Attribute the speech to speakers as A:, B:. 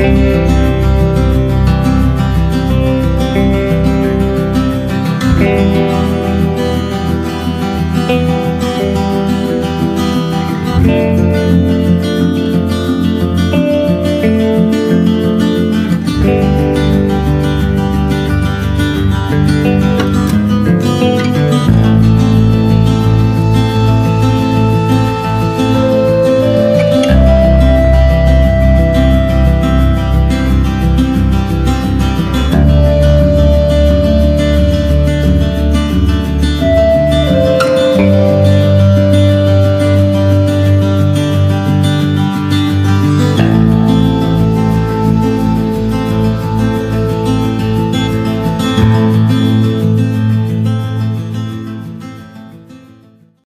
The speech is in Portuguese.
A: Música